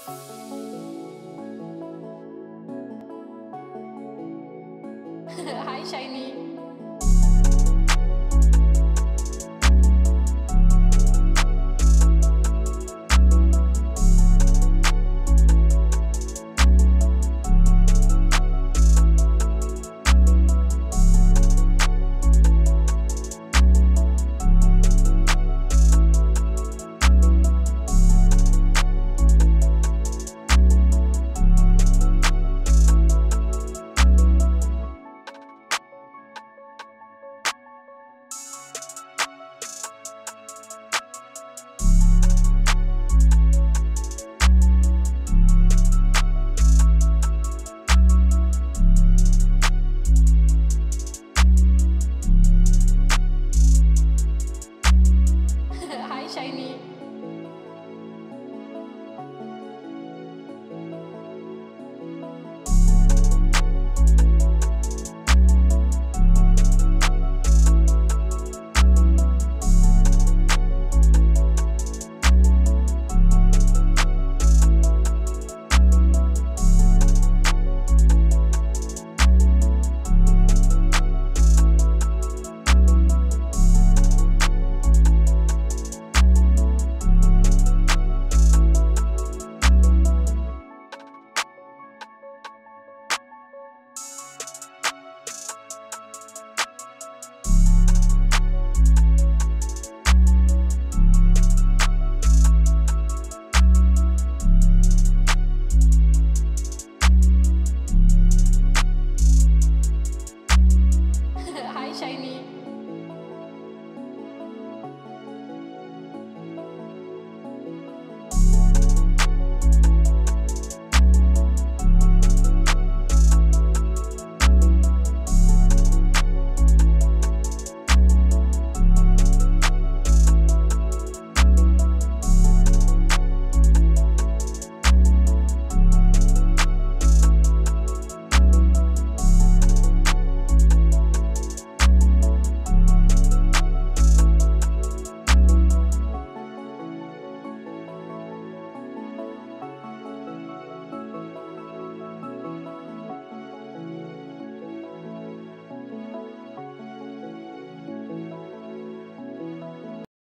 Hi, Shiny.